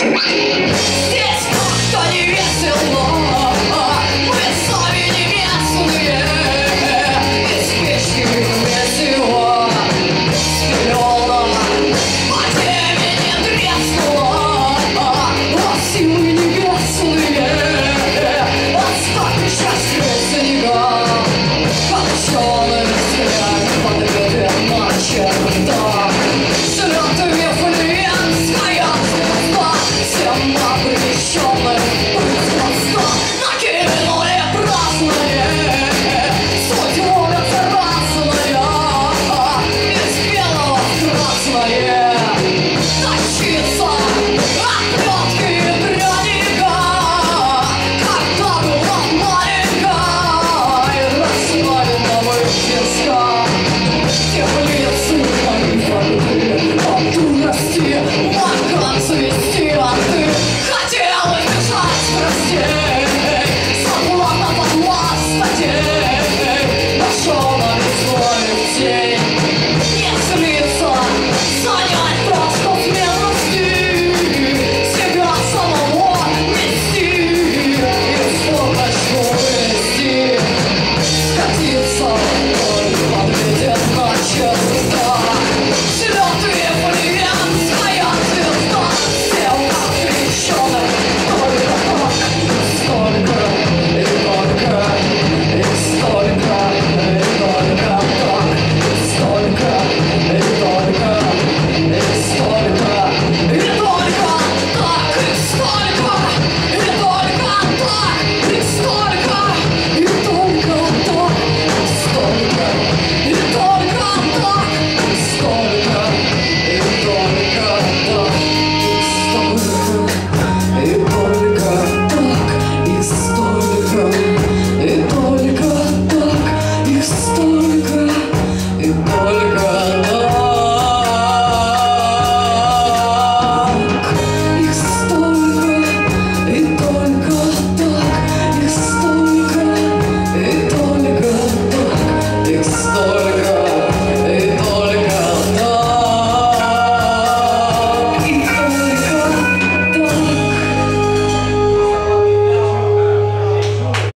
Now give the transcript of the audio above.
Thanks. Yeah.